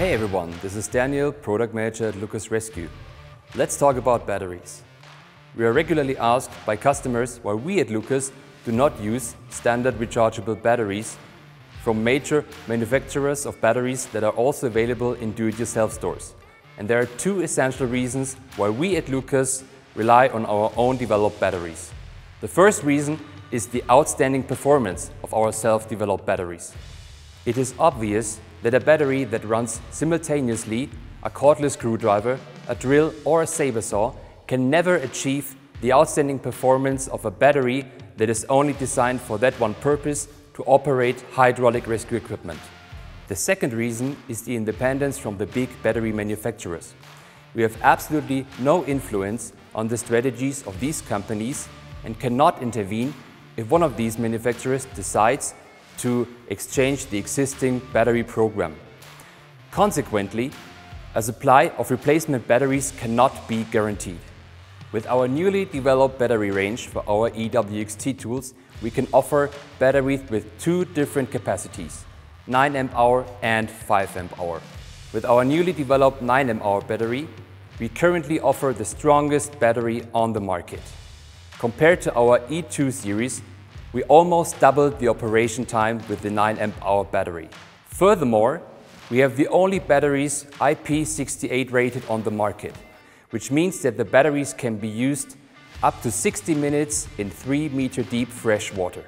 Hey everyone, this is Daniel, Product Manager at LUKAS Rescue. Let's talk about batteries. We are regularly asked by customers why we at LUKAS do not use standard rechargeable batteries from major manufacturers of batteries that are also available in do-it-yourself stores. And there are two essential reasons why we at LUKAS rely on our own developed batteries. The first reason is the outstanding performance of our self-developed batteries. It is obvious that a battery that runs simultaneously a cordless screwdriver, a drill or a saber saw can never achieve the outstanding performance of a battery that is only designed for that one purpose to operate hydraulic rescue equipment. The second reason is the independence from the big battery manufacturers. We have absolutely no influence on the strategies of these companies and cannot intervene if one of these manufacturers decides to exchange the existing battery program. Consequently, a supply of replacement batteries cannot be guaranteed. With our newly developed battery range for our eWXT tools, we can offer batteries with two different capacities, 9 amp hour and 5 amp hour. With our newly developed 9 amp hour battery, we currently offer the strongest battery on the market. Compared to our E2 series, we almost doubled the operation time with the 9 amp hour battery. Furthermore, we have the only batteries IP68 rated on the market, which means that the batteries can be used up to 60 minutes in 3 meter deep fresh water.